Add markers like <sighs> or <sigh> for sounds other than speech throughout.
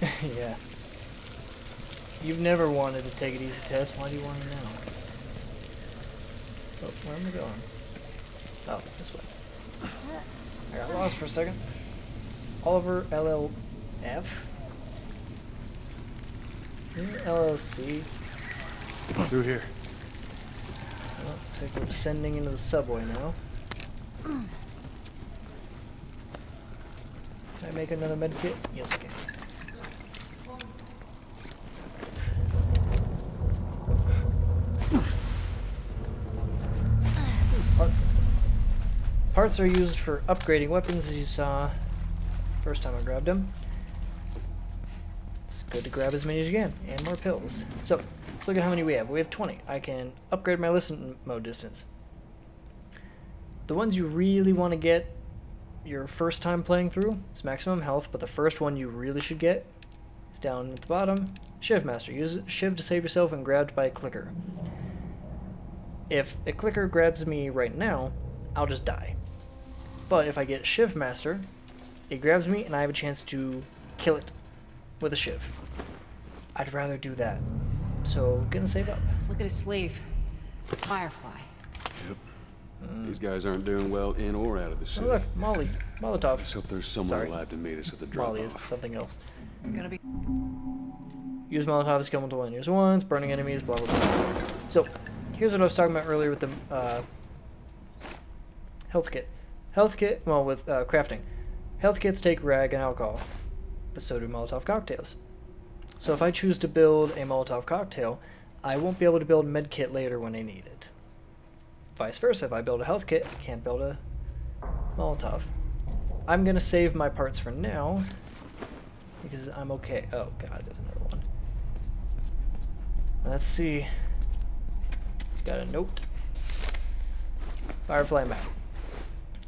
<laughs> yeah. You've never wanted to take it easy Tess. Why do you want to now? Oh, where am I going? Oh, this way. I got lost for a second. Oliver LLF? LLC? Through here. Well, looks like we're descending into the subway now. Can I make another med kit? Yes, I can. Parts are used for upgrading weapons, as you saw first time I grabbed them. It's good to grab as many as you can, and more pills. So, let's look at how many we have. We have 20. I can upgrade my listen mode distance. The ones you really want to get your first time playing through is maximum health, but the first one you really should get is down at the bottom. Shiv Master. Use Shiv to save yourself and grabbed by a clicker. If a clicker grabs me right now, I'll just die. But if I get Shiv Master, it grabs me and I have a chance to kill it with a Shiv. I'd rather do that. So, gonna save up. Look at his sleeve. Firefly. Yep. These guys aren't doing well in or out of the Oh, look, Molly. Molotov. Let's hope there's someone Sorry. alive to meet us at the drop Molly is something else. It's gonna be. Use Molotov to kill multiple enemies once, burning enemies, blah blah blah. So, here's what I was talking about earlier with the uh, health kit. Health kit, well, with uh, crafting. Health kits take rag and alcohol, but so do Molotov cocktails. So if I choose to build a Molotov cocktail, I won't be able to build med kit later when I need it. Vice versa, if I build a health kit, I can't build a Molotov. I'm gonna save my parts for now, because I'm okay. Oh god, there's another one. Let's see. It's got a note. Firefly map.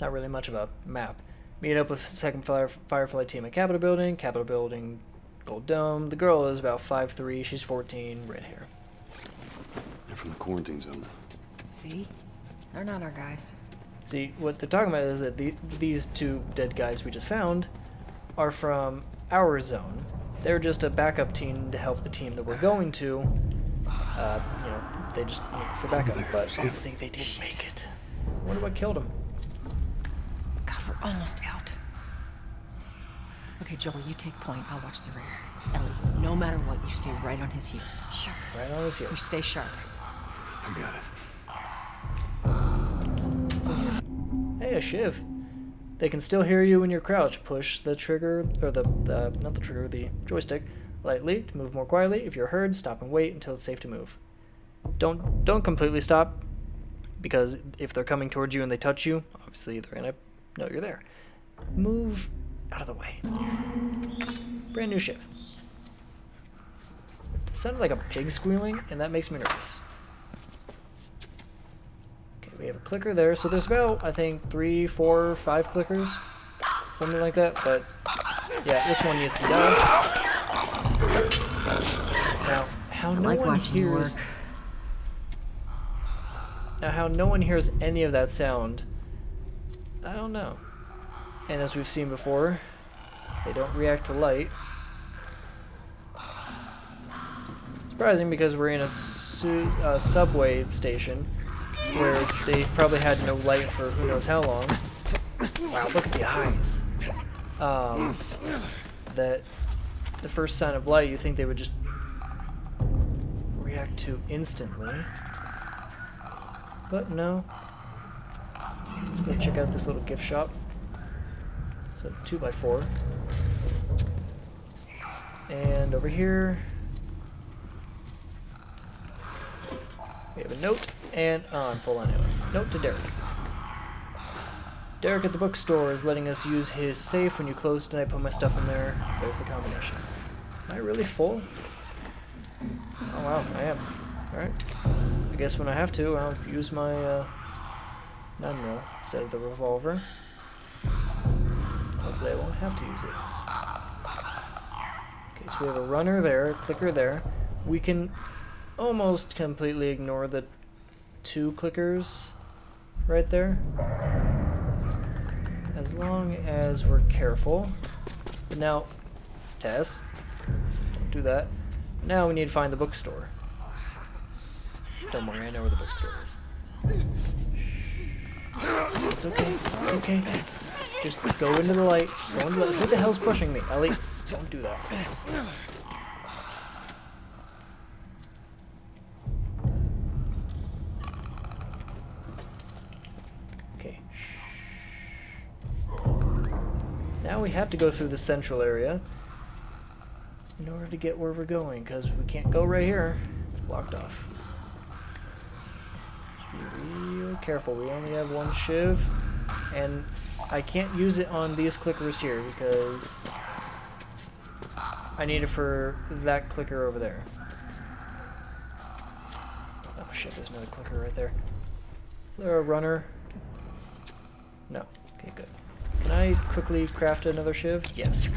Not really much of a map. Meet up with second fire, Firefly team at Capitol Building. Capitol Building, Gold Dome. The girl is about 5'3", she's 14, red hair. They're from the quarantine zone. See? They're not our guys. See, what they're talking about is that the, these two dead guys we just found are from our zone. They're just a backup team to help the team that we're going to. Uh, you know, they just you know, for backup, but obviously they didn't make it. I wonder what killed them. God, we're almost out. Okay, Joel, you take point. I'll watch the rear. Ellie, no matter what, you stay right on his heels. Sure. Right on his heels. You stay sharp. I got it. Hey, a shiv. They can still hear you when you crouch. Push the trigger, or the, the not the trigger, the joystick, lightly to move more quietly. If you're heard, stop and wait until it's safe to move. Don't don't completely stop, because if they're coming towards you and they touch you, obviously they're gonna know you're there. Move out of the way. Brand new shiv. It sounded like a pig squealing, and that makes me nervous. Okay, we have a clicker there. So there's about, I think, three, four, five clickers. Something like that. But, yeah, this one needs to die. Now, how no like one hears... Now, how no one hears any of that sound, I don't know. And as we've seen before, they don't react to light. Surprising because we're in a su- uh, subway station where they've probably had no light for who knows how long. Wow, look at the eyes. Um, that the first sign of light you think they would just react to instantly. But no. Go check out this little gift shop. It's a two by four. And over here, we have a note, and oh, I'm full on ammo. Note to Derek. Derek at the bookstore is letting us use his safe. When you close tonight, put my stuff in there. There's the combination. Am I really full? Oh wow, I am. Alright. I guess when I have to, I'll use my uh, 9 mil instead of the revolver. Hopefully I won't have to use it. Okay, so we have a runner there, a clicker there. We can almost completely ignore the two clickers right there. As long as we're careful. Now, Tess, don't do that. Now we need to find the bookstore. Don't worry, I know where the bookstore is. It's okay. It's okay. Just go into the light. Go into the Who the hell's pushing me? Ellie, don't do that. Okay. Now we have to go through the central area in order to get where we're going, because we can't go right here. It's blocked off. Real careful. We only have one shiv, and I can't use it on these clickers here because I need it for that clicker over there. Oh shit, there's another clicker right there. Is there a runner? No. Okay, good. Can I quickly craft another shiv? Yes.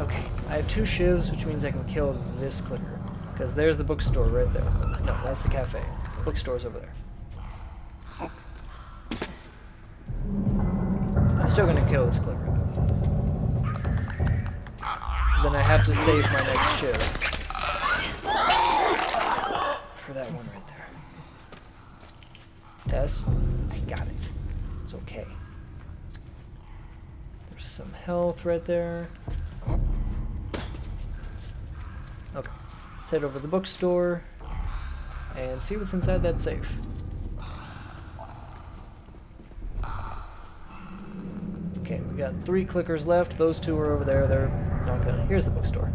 Okay, I have two shivs, which means I can kill this clicker. Because there's the bookstore right there. No, that's the cafe. Bookstore's over there. I'm still gonna kill this clicker. Then I have to save my next shiv. For that one right there. Tess, I got it. It's okay. There's some health right there. Okay. Let's head over to the bookstore and see what's inside that safe. Okay, we got three clickers left. Those two are over there. They're not gonna. Here's the bookstore.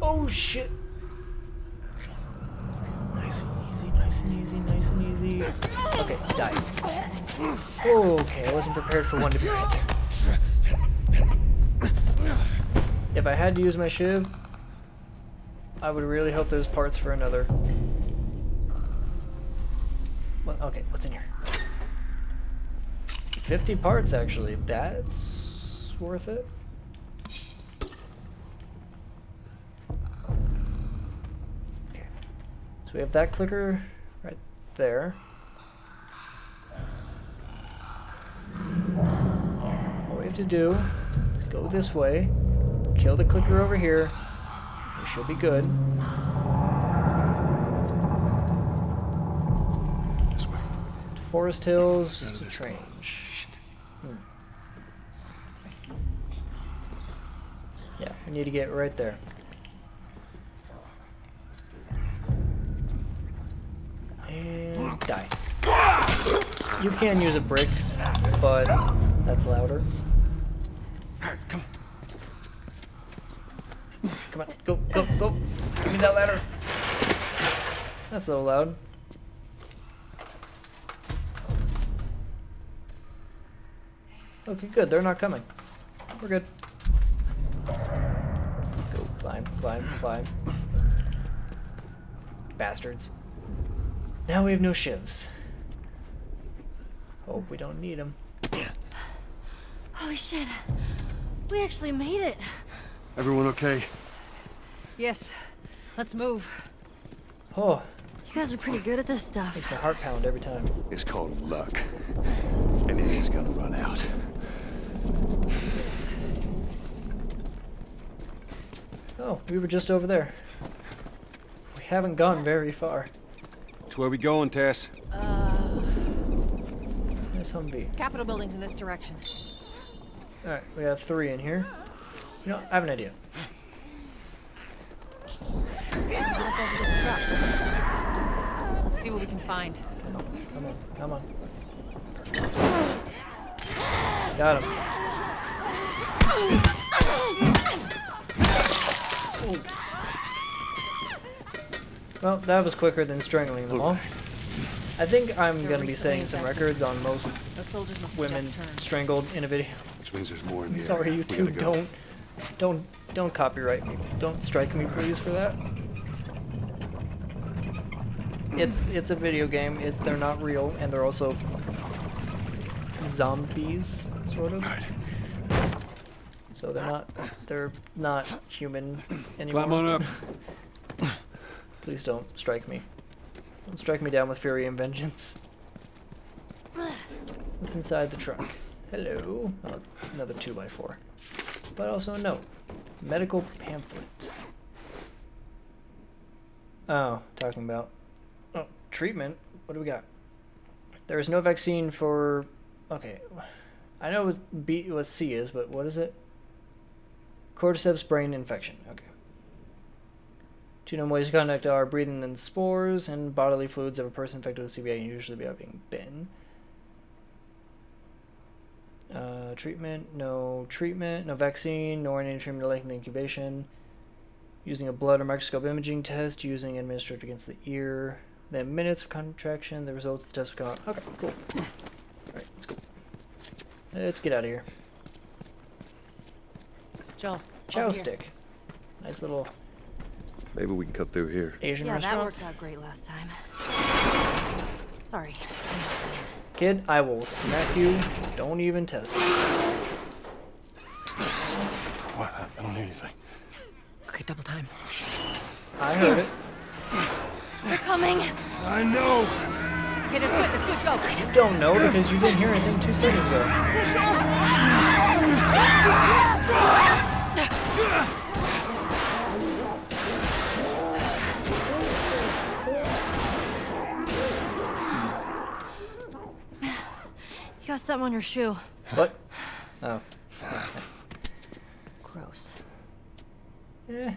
Oh shit! Nice and easy, nice and easy, nice and easy. Okay, die. Okay, I wasn't prepared for one to be right there. If I had to use my shiv, I would really hope there's parts for another. What, okay, what's in here? 50 parts, actually. That's worth it. Okay. So we have that clicker right there. All we have to do is go this way, kill the clicker over here. We should be good. This way. Forest Hills to Trange. Hmm. Yeah, we need to get right there. And die. You can use a brick, but that's louder. Come on, go, go, go. Give me that ladder. That's a little loud. Okay, good. They're not coming. We're good. Go, climb, climb, climb. Bastards. Now we have no shivs. Hope we don't need them. Holy shit. We actually made it. Everyone okay? Yes. Let's move. Oh, You guys are pretty good at this stuff. makes my heart pound every time. It's called luck. And it is gonna run out. Oh, we were just over there. We haven't gone very far. So where we going, Tess? Uh, There's Humvee. Capitol building's in this direction. Alright, we have three in here. You know, I have an idea. Look over this truck. Let's see what we can find. Come on, come on, come on. Got him. Ooh. Well, that was quicker than strangling them all. I think I'm gonna be setting some records on most Those soldiers must have women strangled in a video. Which means there's more in the I'm air. sorry, you two. go. Don't, don't, don't copyright me. Don't strike me, please, for that. It's it's a video game. It, they're not real, and they're also zombies, sort of. So they're not they're not human anymore. Climb on up. <laughs> Please don't strike me. Don't strike me down with fury and vengeance. What's inside the truck? Hello. Oh, another 2x4. But also a note. Medical pamphlet. Oh, talking about treatment. What do we got? There is no vaccine for. Okay, I know what B what C is, but what is it? Cordyceps brain infection. Okay. Two known ways to contact are breathing in spores and bodily fluids of a person infected with CBA, and usually by being bitten. Uh, treatment, no treatment, no vaccine, nor any treatment to lengthen the incubation. Using a blood or microscope imaging test, using administered against the ear. Then minutes of contraction, the results of the test will come. Okay, cool. Alright, let's go. Let's get out of here. Joel. Chow stick. Nice little Maybe we can cut through here. Asian Yeah, that restaurant. worked out great last time. Sorry. Kid, I will smack you. Don't even test it. What? I don't hear anything. Okay, double time. I heard it. They're coming! I know! Okay, that's good. That's good. Go. You don't know because you didn't hear anything two seconds ago. You got something on your shoe. What? Oh. Gross. Eh,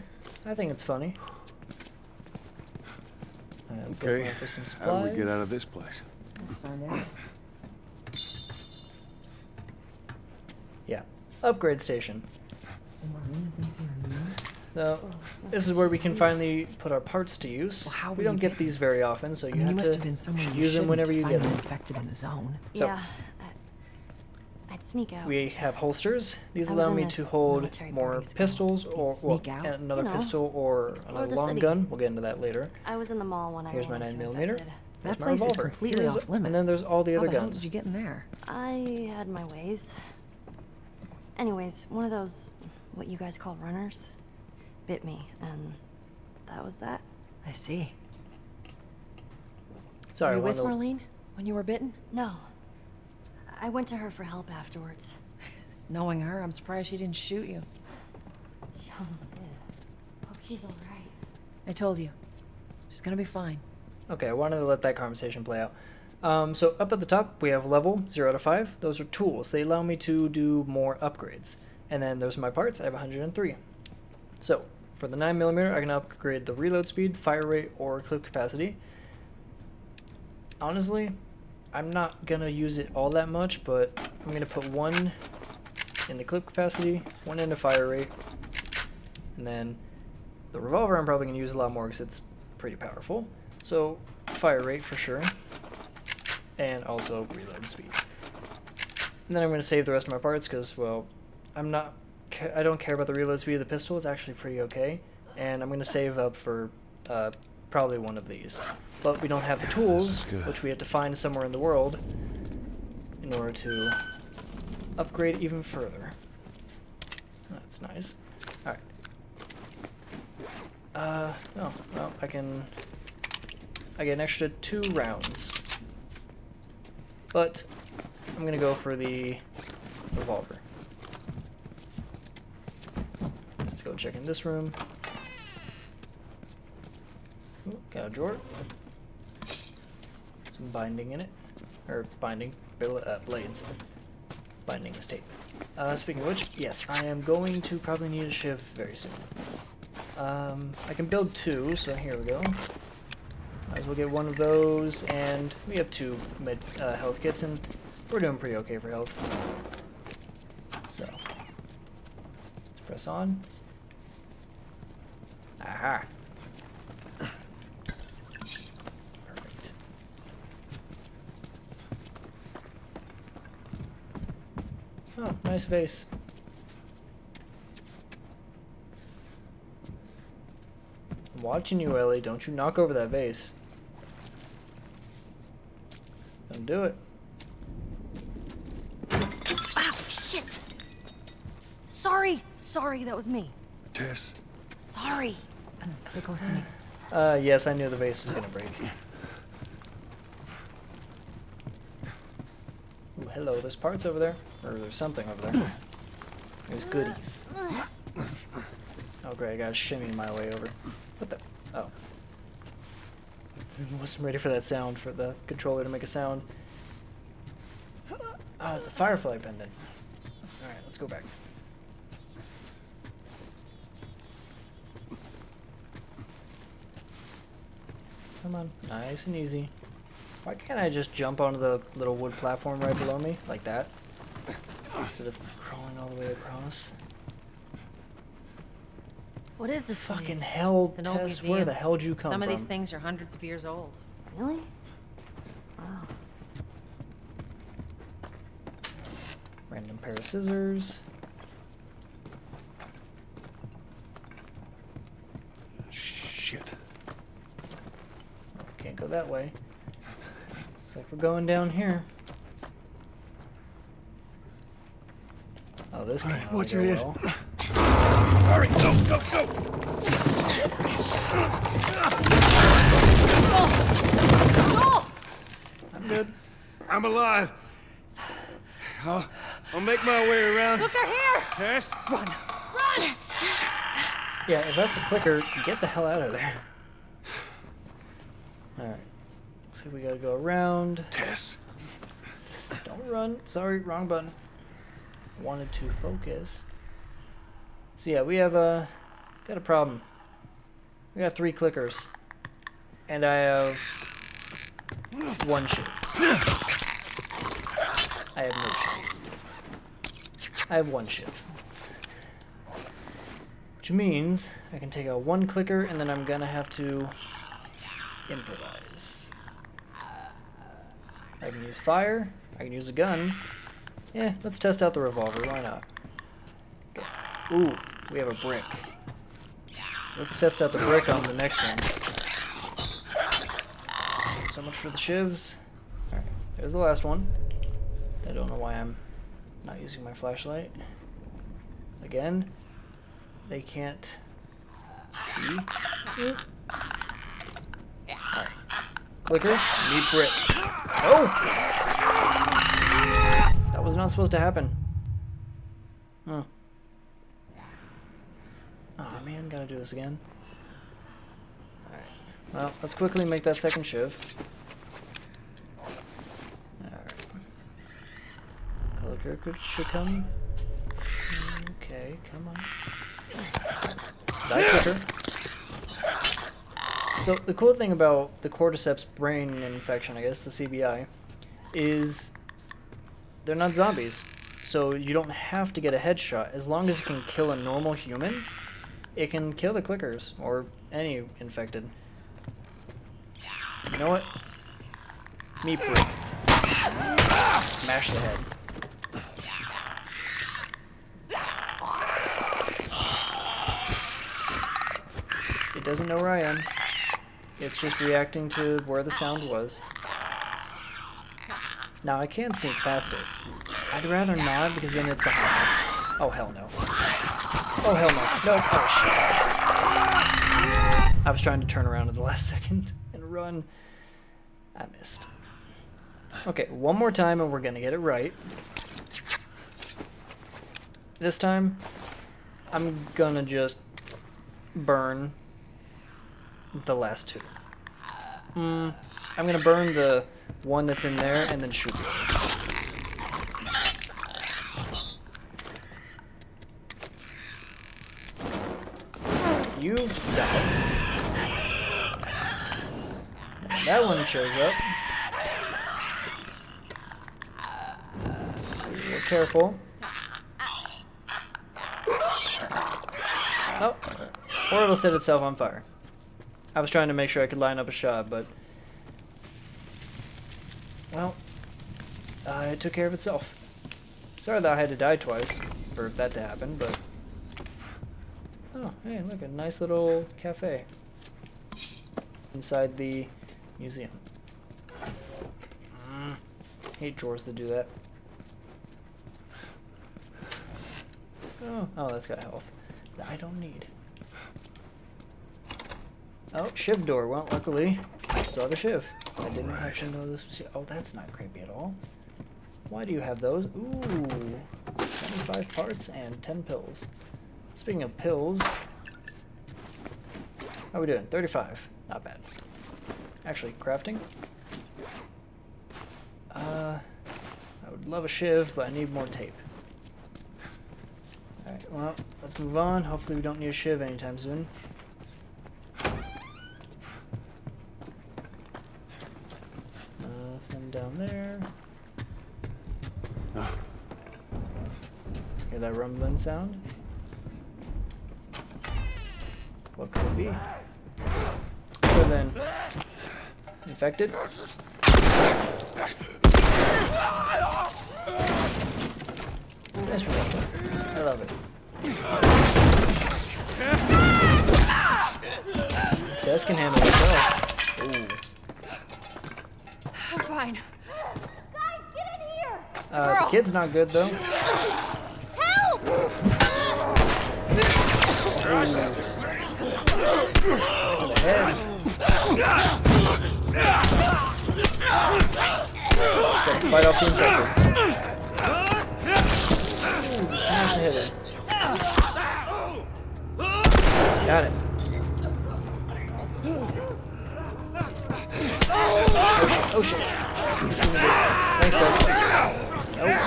I think it's funny. Alright, let's look Okay. around for some How do we get out of this place? Yeah. Upgrade station. So, this is where we can finally put our parts to use. Well, how we don't get get- these very often, so I you mean, have you must to have been somewhere you use them whenever you get them them. infected in the zone. So- yeah. I, I'd sneak out. We have holsters. These I allow me to hold more pistols or well, another You know, pistol or explore another long city. gun. We'll get into that later. I was in the mall when I Here's my 9 into millimeter. infected. That my place is completely Here's- off limits. And then there's all the How other the hell guns. did you get in there? I had my ways. Anyways, one of those, what you guys call runners, bit me, and that was that. I see. Sorry, were you with the- Marlene when you were bitten? No. I went to her for help afterwards. <laughs> Knowing her, I'm surprised she didn't shoot you. She almost did. Hope she's alright. I told you. She's gonna be fine. Okay, I wanted to let that conversation play out. Um, so up at the top, we have level 0 to 5. Those are tools. They allow me to do more upgrades. And then those are my parts. I have 103. So for the 9mm, I can upgrade the reload speed, fire rate, or clip capacity. Honestly, I'm not to use it all that much, but I'm to put one in the clip capacity, one into fire rate, and then the revolver I'm probably to use a lot more because it's pretty powerful. So fire rate for sure, and also reload speed. And then I'm to save the rest of my parts because, well, I'm not, I don't care about the reload speed of the pistol. It's actually pretty okay, and I'm to save up for uh, probably one of these. But we don't have the tools, which we have to find somewhere in the world, in order to upgrade even further. That's nice. All right. Uh, oh, well, I can, I get an extra two rounds. But, I'm gonna go for the revolver. Let's go check in this room. Got a drawer. Some binding in it. Or binding, uh, blades. Binding is tape. Uh, speaking of which, yes, I am going to probably need a shiv very soon. Um, I can build two, so here we go. Might as well get one of those, and we have two med uh, health kits, and we're doing pretty okay for health. So, let's press on. Aha! Oh, nice vase. I'm watching you, Ellie. Don't you knock over that vase. Don't do it. Ow, shit! Sorry! Sorry, that was me. Tess, Sorry. They go with me. Uh, yes, I knew the vase was gonna break. Ooh, hello, there's parts over there. Or there's something over there. <clears throat> There's goodies. Oh great, I gotta shimmy my way over. What the? Oh. I wasn't ready for that sound, for the controller to make a sound. Oh, it's a firefly pendant. Alright, let's go back. Come on, nice and easy. Why can't I just jump onto the little wood platform right below me, like that? Instead of crawling all the way across. What is this Fucking place? hell, It's an old Tess, where the hell did you come Some from? of these things are hundreds of years old. Really? Wow. Random pair of scissors. Shit. Can't go that way. Looks like we're going down here. This Alright, watch your head. well. Hurry, go, go, go! I'm good. I'm alive. I'll, I'll make my way around. Look, they're here. Tess, Run. Run! Yeah, if that's a clicker, get the hell out of there. Alright. Looks like we gotta go around. Tess. Don't run. Sorry, wrong button. Wanted to focus. So yeah, we have a got a problem. We got three clickers, and I have one shiv. I have no shivs. I have one shiv. Which means I can take out one clicker and then I'm gonna have to improvise. I can use fire. I can use a gun. Yeah, let's test out the revolver. Why not? Ooh, we have a brick. Let's test out the brick on the next one. So much for the shivs. Alright, there's the last one. I don't know why I'm not using my flashlight. Again, they can't see. Alright. Clicker, meet brick. Oh! Not supposed to happen. Oh man, gotta do this again. Alright. Well, let's quickly make that second shiv. Alright. Clicker could, should come. Okay, come on. Die clicker. So the cool thing about the cordyceps brain infection, I guess, the CBI, is they're not zombies. So you don't have to get a headshot. As long as it can kill a normal human, it can kill the clickers or any infected. You know what? Meet brick. Smash the head. It doesn't know where I am. It's just reacting to where the sound was. Now I can sneak past it. I'd rather not because then it's behind me. Oh hell no. Oh hell no. No. Oh shit. I was trying to turn around at the last <laughs> second and run. I missed. Okay, one more time and we're gonna get it right. This time, I'm gonna just burn the last two. Hmm. I'm gonna burn the one that's in there and then shoot other. You die. That one shows up. Real careful. Oh, or it'll set itself on fire. I was trying to make sure I could line up a shot, but well, uh, it took care of itself. Sorry that I had to die twice for that to happen, but oh, hey, look, a nice little cafe inside the museum. Mm, hate drawers that do that. Oh, oh, that's got health that I don't need. Oh, shiv door. Well, luckily, still have a shiv. I didn't actually know this was here. Oh, that's not creepy at all. Why do you have those? Ooh, 25 parts and 10 pills. Speaking of pills, how are we doing? 35. Not bad. Actually, crafting. Uh, I would love a shiv, but I need more tape. Alright, well, let's move on. Hopefully we don't need a shiv anytime soon. Nothing down there. Hear that rumbling sound? What could it be? Other than infected? Nice removal. I love it. Tess can handle herself. Ooh. I'm fine. Guys, get in here! Uh, the kid's not good though. In the head. Gotta fight off the infected. Ooh, smash the head in. Got it. Oh shit, oh shit. This isn't good. Thanks, Tess. Nope.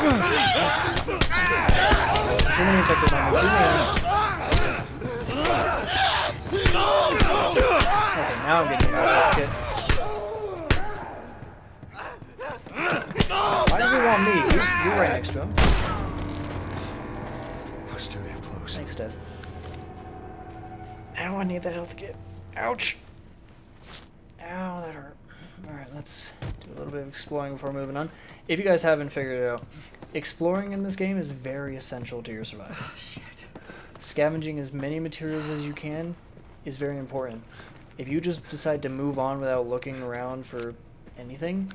Too many infected on me, too many. Okay, now I'm getting out of this Why does he want me? You, you're right next to him. I was too damn close. Thanks, Tess. Ow, I need that health kit. Ouch. Ow, that hurt. Alright, let's do a little bit of exploring before moving on. If you guys haven't figured it out, exploring in this game is very essential to your survival. Oh, shit. Scavenging as many materials as you can is very important. If you just decide to move on without looking around for anything,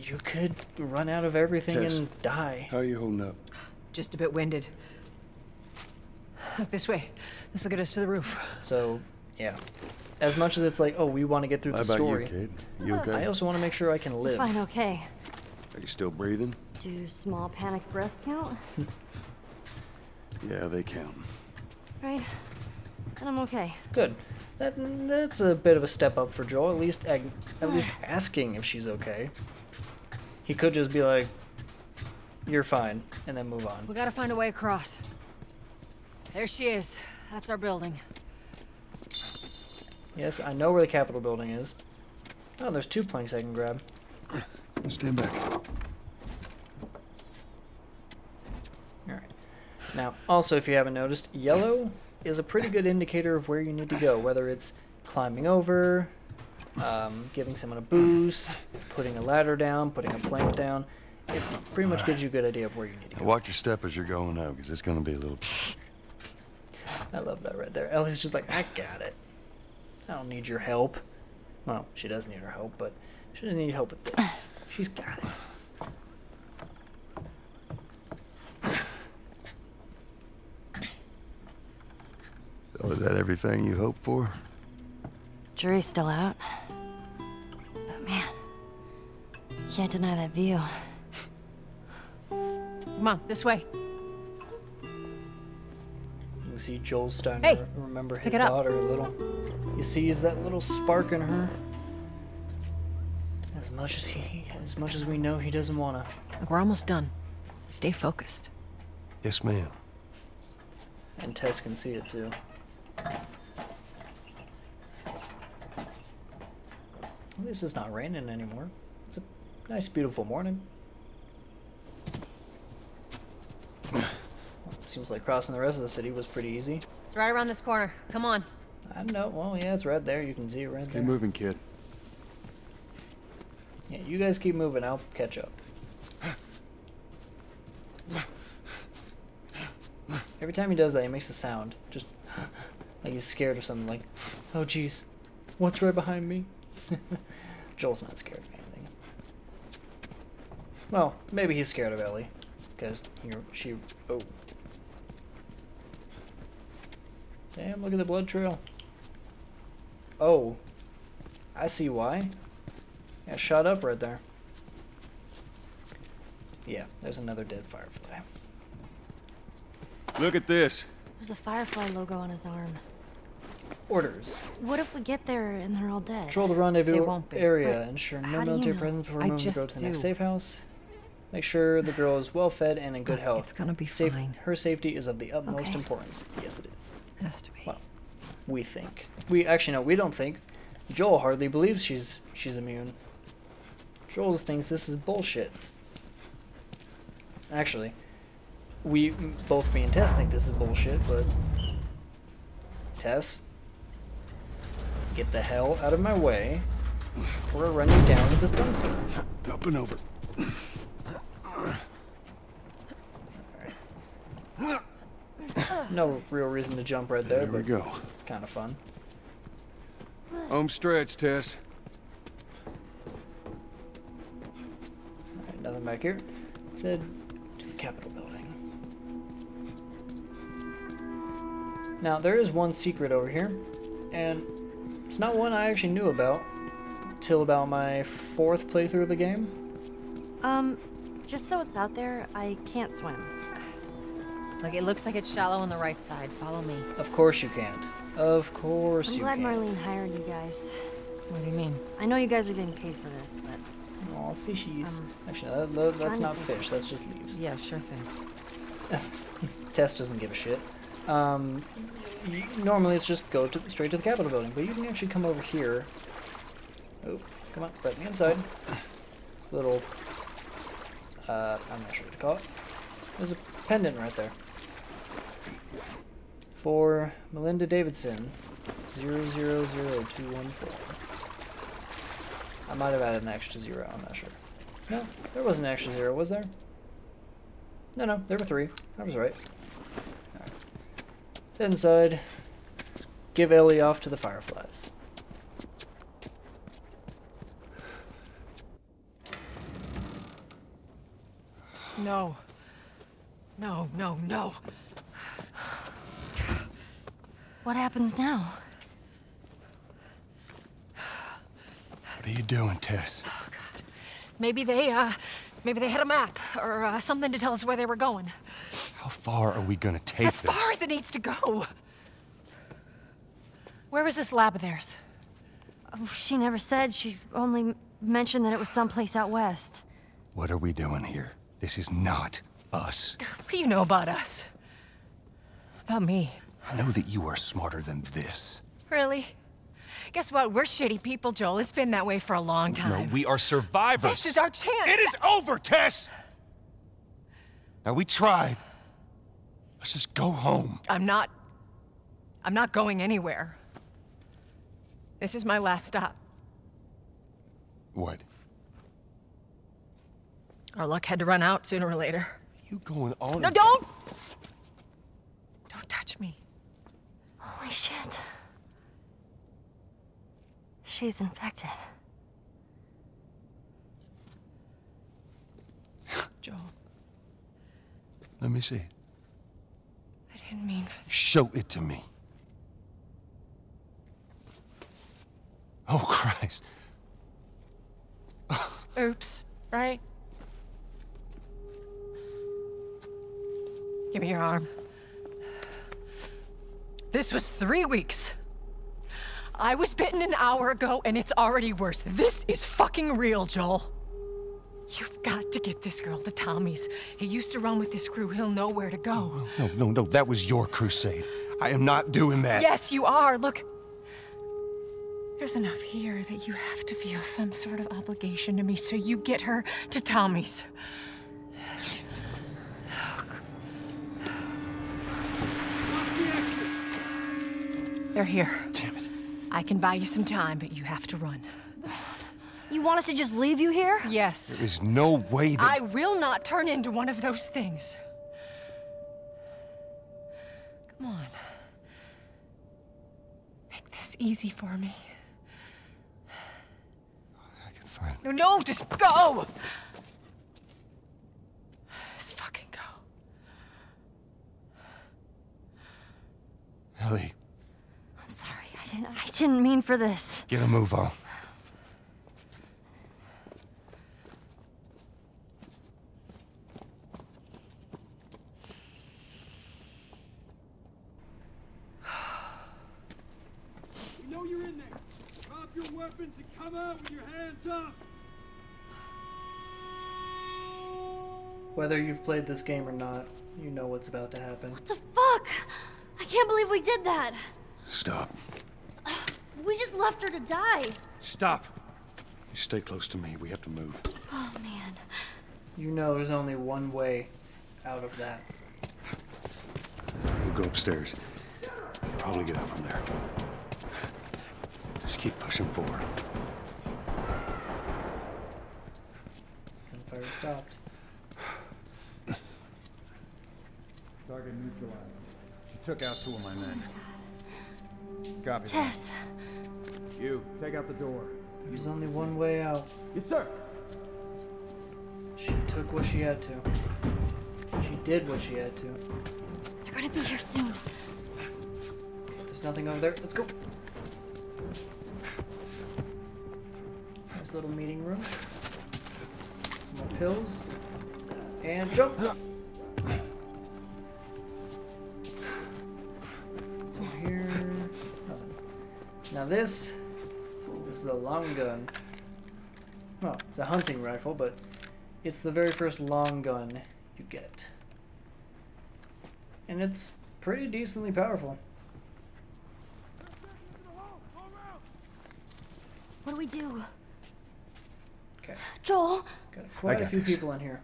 you could run out of everything Tess. and die. How are you holding up? Just a bit winded. This way. This will get us to the roof. So, yeah. As much as it's like, oh, we want to get through How the about story, you, kid? You okay? I also want to make sure I can live. Fine, okay. Are you still breathing? Do small panic breath count? <laughs> Yeah, they count. Right. And I'm okay. Good. That that's a bit of a step up for Joel. At least ag- at least <sighs> asking if she's okay. He could just be like, "You're fine," and then move on. We gotta find a way across. There she is. That's our building. Yes, I know where the Capitol building is. Oh, there's two planks I can grab. <clears throat> Stand back. Alright. Now, also, if you haven't noticed, yellow is a pretty good indicator of where you need to go, whether it's climbing over, um, giving someone a boost, putting a ladder down, putting a plank down. It pretty much gives you a good idea of where you need to go. watch your step as you're going out, because it's going to be a little... I love that right there. Ellie's just like, I got it. I don't need your help. Well, she does need her help, but she doesn't need help with this. She's got it. So is that everything you hoped for? Jury's still out. But man, can't deny that view. Come on, this way. You see Joel starting Hey, to remember his it up. daughter a little. He sees that little spark in her. As much as he, as much as we know, he doesn't wanna. Look, we're almost done. Stay focused. Yes, ma'am. And Tess can see it too. At least it's not raining anymore. It's a nice, beautiful morning. <sighs> Seems like crossing the rest of the city was pretty easy. It's right around this corner. Come on. I know. Well, yeah, it's right there. You can see it right there. Keep moving, kid. Yeah, you guys keep moving. I'll catch up. Every time he does that, he makes a sound. Just like he's scared of something. Like, oh jeez, what's right behind me? <laughs> Joel's not scared of anything. Well, maybe he's scared of Ellie, because she. Oh. Damn! Look at the blood trail. Oh, I see why. Yeah, shot up right there. Yeah, there's another dead firefly. Look at this. There's a Firefly logo on his arm. Orders. What if we get there and they're all dead? Control the rendezvous won't be. area. But Ensure no how you military know? presence before I moving to go to the next safe house. Make sure the girl is well fed and in good Look, health. it's gonna be Safe- fine. Her safety is of the utmost Okay. importance. Yes, it is. Has to be. Well, we think. We actually no, we don't think. Joel hardly believes she's she's immune. Joel thinks this is bullshit. Actually, we both me and Tess think this is bullshit, but Tess, get the hell out of my way before I run you down with this dumpster. Up and over. No real reason to jump right there, There we but go. it's kind of fun. Home stretch, Tess. Alright, nothing back here. Let's head to the Capitol building. Now, there is one secret over here, and it's not one I actually knew about till about my fourth playthrough of the game. Um, just so it's out there, I can't swim. Look, it looks like it's shallow on the right side. Follow me. Of course you can't. Of course I'm you glad can't. Marlene hired you guys. What do you mean? I know you guys are getting paid for this, but Aw, fishies. Um, actually, that, that- that's not fish. That's just leaves. Yeah, sure thing. <laughs> Tess doesn't give a shit. Um, y- normally it's just go to straight to the Capitol building, but you can actually come over here. Oh, come on, let me inside. This little, uh, I'm not sure what to call it. There's a pendant right there. For Melinda Davidson, 000214. I might have added an extra zero, I'm not sure. No, there wasn't an extra zero, was there? No, no, there were three. I was right. Alright. Let's head inside. Let's give Ellie off to the fireflies. No. No, no, no. what happens now? What are you doing, Tess? Maybe they, uh, maybe they had a map or uh, something to tell us where they were going. How far are we gonna take As this? As far as it needs to go. Where was this lab of theirs? Oh, she never said. She only mentioned that it was someplace out west. What are we doing here? This is not us. What do you know about us? About me? I know that you are smarter than this. Really? Guess what? We're shitty people, Joel. It's been that way for a long time. No, we are survivors. This is our chance. It is over, Tess! Now, we tried. Let's just go home. I'm not. I'm not going anywhere. This is my last stop. What? Our luck had to run out sooner or later. You going on? No, don't! Don't touch me. Holy shit. She's infected. Joel, Let me see. Didn't mean for this. Show it to me. Oh, Christ. <laughs> Oops, right? Give me your arm. This was three weeks. I was bitten an hour ago, and it's already worse. This is fucking real, Joel. You've got to get this girl to Tommy's. He used to run with this crew. He'll know where to go. No, no, no. That was your crusade. I am not doing that. Yes, you are. Look. There's enough here that you have to feel some sort of obligation to me, so you get her to Tommy's. They're here. Damn it. I can buy you some time, but you have to run. You want us to just leave you here? Yes. There's no way that. I will not turn into one of those things. Come on. Make this easy for me. I can find. No, no, just go! Just fucking go. Ellie, I'm sorry. I didn't I didn't mean for this. get a move on. weapons and come out with your hands up! Whether you've played this game or not, you know what's about to happen. What the fuck? I can't believe we did that. Stop. We just left her to die. Stop! You stay close to me. We have to move. Oh, man. You know there's only one way out of that. We'll go upstairs. We'll probably get out from there. Just keep pushing forward. Gunfire stopped. Target neutralized. She took out two of my men. Copy. that. Tess. You, take out the door. There's only one way out. Yes, sir. She took what she had to. She did what she had to. They're gonna be here soon. There's nothing over there. Let's go. Nice little meeting room. Some more pills. And jump! Now this, this is a long gun. Well, it's a hunting rifle, but it's the very first long gun you get. And it's pretty decently powerful. What do we do? Okay. Joel, Got quite a few this. people in here.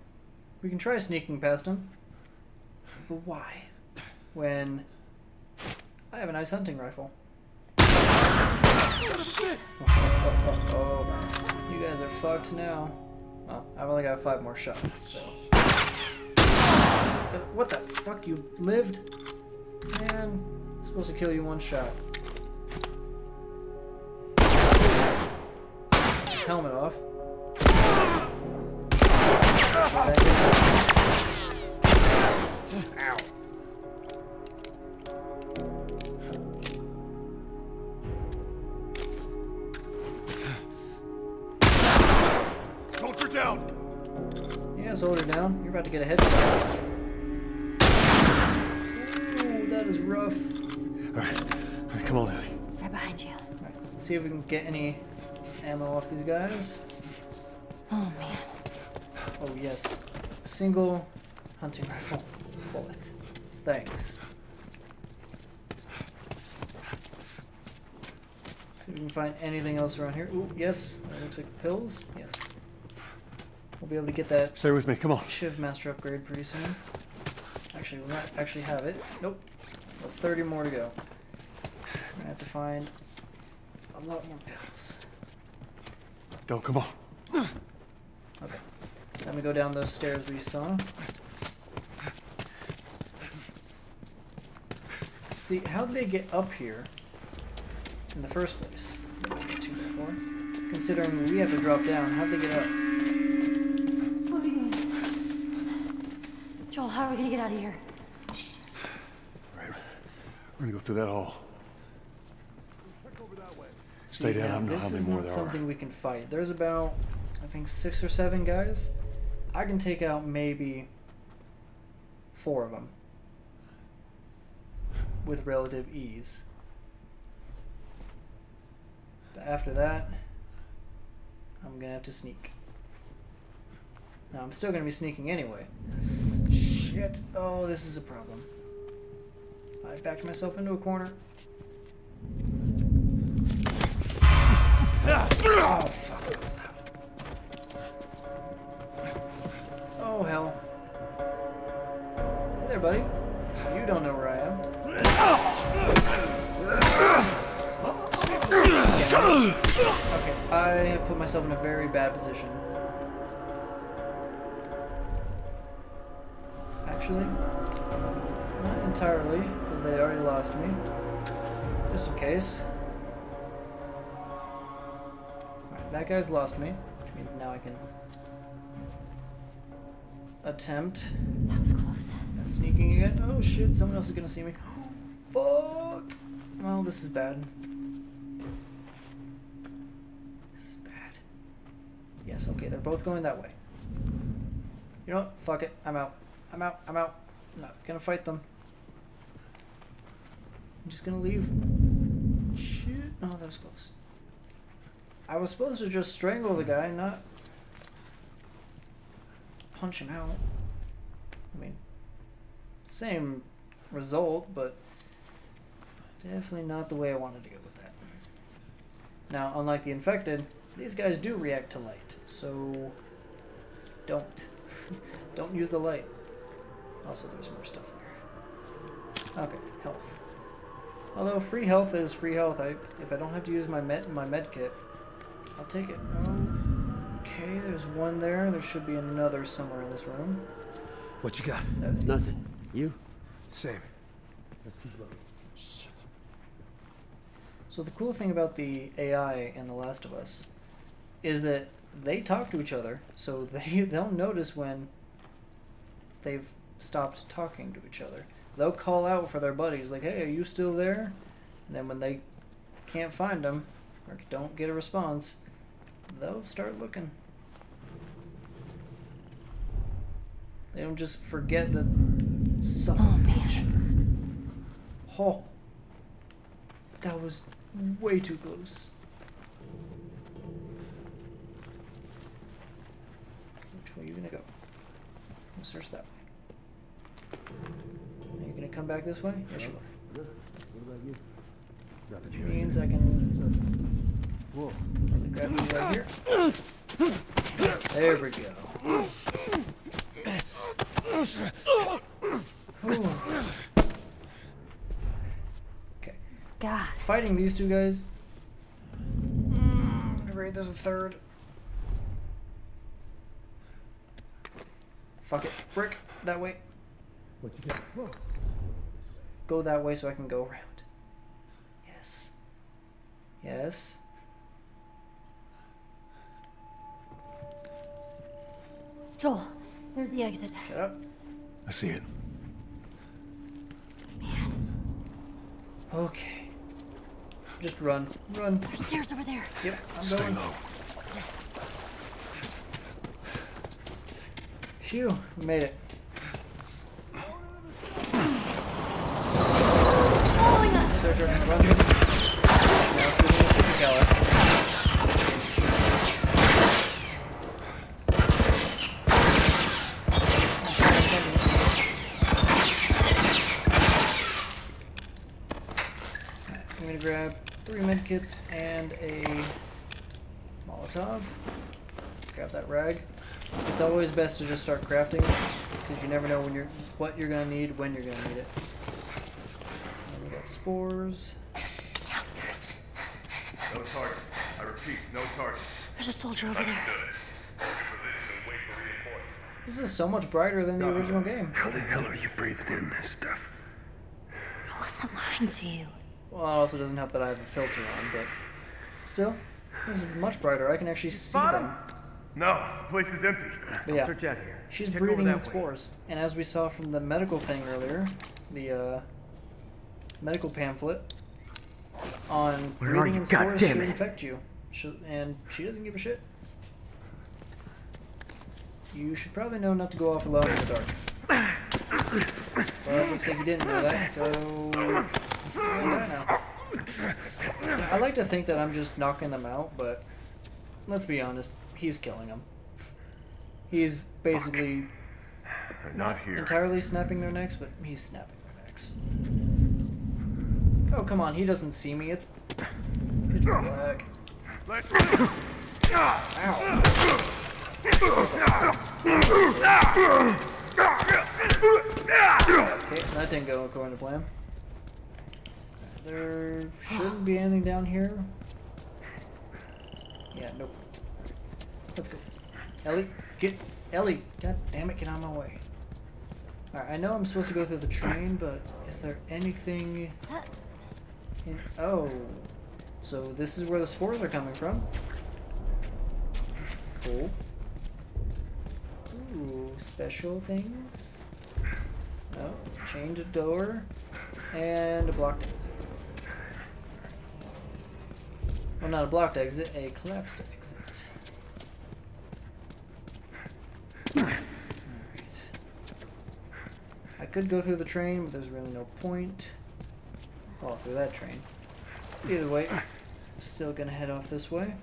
We can try sneaking past them. But why? When I have a nice hunting rifle. <laughs> You guys are fucked now. Well, I've only got five more shots, so. What the fuck? You lived? Man, I'm supposed to kill you one shot. Helmet off. Yeah, hold her down. You're about to get a headshot. Ooh, that is rough. Alright. Alright, come on, Ellie. right behind you. Alright, let's see if we can get any ammo off these guys. Oh, man. Oh, yes. Single hunting rifle bullet. Thanks. See if we can find anything else around here. Ooh, yes. That looks like pills. Yes. We'll be able to get that Stay with me, come on. Shiv Master upgrade pretty soon. Actually, we might actually have it. Nope. Well, 30 more to go. We're gonna have to find a lot more pills. Go, come on. Okay. Let me go down those stairs we saw. See, how'd they get up here in the first place? Two before. Considering we have to drop down, how'd they get up? How are we gonna get out of here? Alright. We're gonna go through that hall. See, Stay down, I now, don't know this how many is not something we can fight. There's about, I think, six or seven guys. I can take out maybe four of them with relative ease. But after that, I'm gonna have to sneak. Now I'm still gonna be sneaking anyway. Shit! Oh, this is a problem. I backed myself into a corner. Oh, fuck, what was that? Oh, hell. Hey there, buddy. You don't know where I am. Okay, I have put myself in a very bad position. Actually, not entirely, because they already lost me. Just in case. Alright, that guy's lost me, which means now I can attempt That was close. sneaking again. Oh shit, someone else is gonna see me. Fuck! Well, this is bad. This is bad. Yes, okay, they're both going that way. You know what? Fuck it. I'm out. I'm out. I'm out. I'm not gonna fight them. I'm just gonna leave. Shit. No, that was close. I was supposed to just strangle the guy, not punch him out. I mean, same result, but definitely not the way I wanted to go with that. Now, unlike the infected, these guys do react to light, so don't. <laughs> don't use the light. Also, there's more stuff there. Okay, health. Although free health is free health, I if I don't have to use my med my med kit, I'll take it. Okay, there's one there. There should be another somewhere in this room. What you got? Nothing. You? Same. Shit. So the cool thing about the AI in The Last of Us is that they talk to each other, so <laughs> they they'll notice when they've stopped talking to each other. They'll call out for their buddies, like, "Hey, are you still there?" And then when they can't find them or don't get a response, they'll start looking. They don't just forget that. Son Oh, man. Oh, that was way too close. Which way are you gonna go? We'll search that. Are you gonna come back this way? Yes, you are. Which means I can Whoa. grab you right here. There we go. Ooh. Okay. God. Fighting these two guys. Mm, Great, there's a third. Fuck it. Brick, that way. What you got? Whoa. Go that way so I can go around. Yes. Yes. Joel, there's the exit. Shut up. I see it. Man, Okay. Just run. Run. there's stairs over there. Yep, I'm Stay going. low. Phew, we made it. I'm gonna grab three medkits and a Molotov. Grab that rag. It's always best to just start crafting because you never know when you're what you're gonna need when you're gonna need it. And we got spores. No target. I repeat, no target. There's a soldier over there. This is so much brighter than the original game. How the hell are you breathing in this stuff? I wasn't lying to you. Well, it also doesn't help that I have a filter on, but still, this is much brighter. I can actually see them. No, the place is empty. But yeah, Search out here. she's Check breathing over in that way. spores. And as we saw from the medical thing earlier, the uh, medical pamphlet on Where breathing in spores should infect you. Should, and she doesn't give a shit. You should probably know not to go off alone in the dark. Well, it looks like you didn't know that, so you're gonna die now. I like to think that I'm just knocking them out, but let's be honest, he's killing them. He's basically not here. entirely snapping their necks, but he's snapping their necks. Oh, come on, he doesn't see me. It's pitch black. Okay, that didn't go according to plan. There shouldn't be anything down here. Yeah, nope. Let's go. Ellie, get Ellie. God damn it, get out of my way. Alright, I know I'm supposed to go through the train, but is there anything Oh. So this is where the spores are coming from. Cool. Ooh, special things. Oh, no, change a door and a blocked exit. Well, not a blocked exit, a collapsed exit. Alright. I could go through the train, but there's really no point. Oh, through that train. Either way, still gonna head off this way.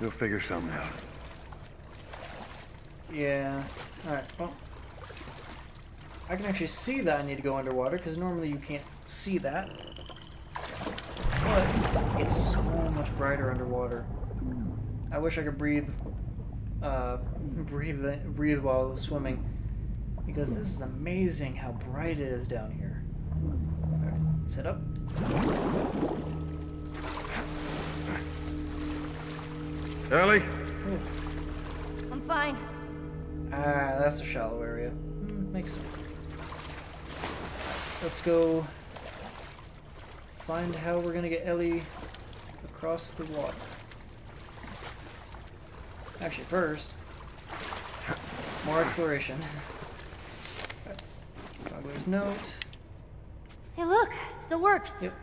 We'll figure something out. Yeah. Alright, well. I can actually see that I need to go underwater, because normally you can't see that. But it's so much brighter underwater. I wish I could breathe, uh, breathe, breathe while swimming. Because this is amazing how bright it is down here. Alright, set up. Ellie? I'm fine. Ah, that's a shallow area. Hmm, makes sense. Let's go find how we're gonna get Ellie across the water. Actually, first, more exploration. Smuggler's note. Hey, look, it still works. Yep.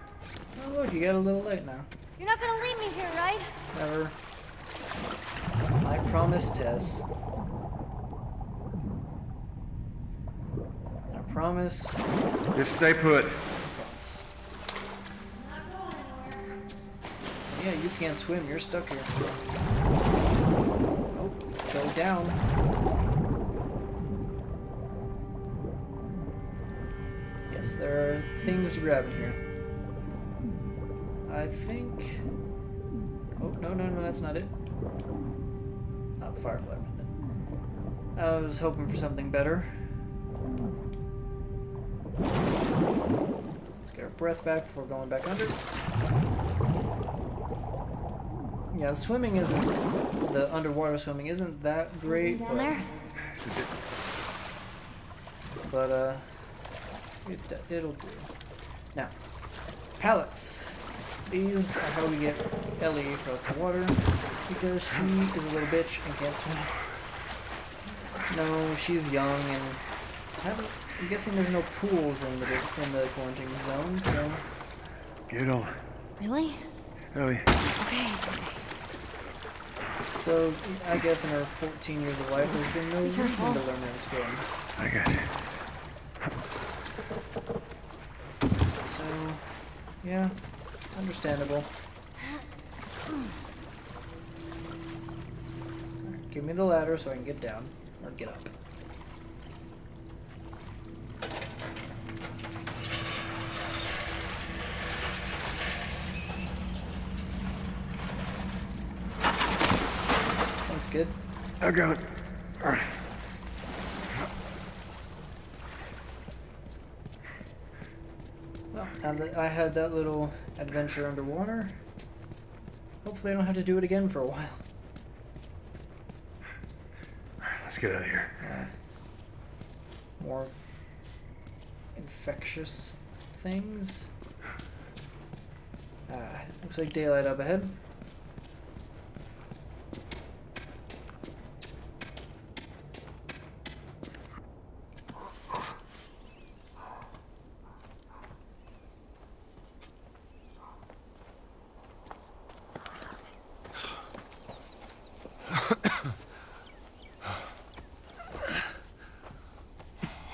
Oh, look, you got a little light now. You're not gonna leave me here, right? Never. I promise, Tess. I promise. Just stay put. promise. Yeah, you can't swim. You're stuck here. Go down. Yes, there are things to grab in here. I think. Oh, no, no, no, that's not it. Oh, Firefly Pendant. I was hoping for something better. Let's get our breath back before going back under. Yeah, swimming isn't. The underwater swimming isn't that great. Down but, there? But, uh. It, it'll do. Now, pallets. These are how we get Ellie across the water because she is a little bitch and can't swim. No, she's young and hasn't. I'm guessing there's no pools in the in the quarantine zone, so Get on. Really? Ellie. Okay. So I guess in her 14 years of life, there's been no reason to learn how to swim. I got you. So, yeah, understandable. Give me the ladder so I can get down or get up. That's good. I got it. All right. Well, now that I had that little adventure underwater, hopefully I don't have to do it again for a while. Let's get out of here. Uh, more infectious things. Ah, looks like daylight up ahead.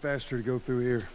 faster to go through here.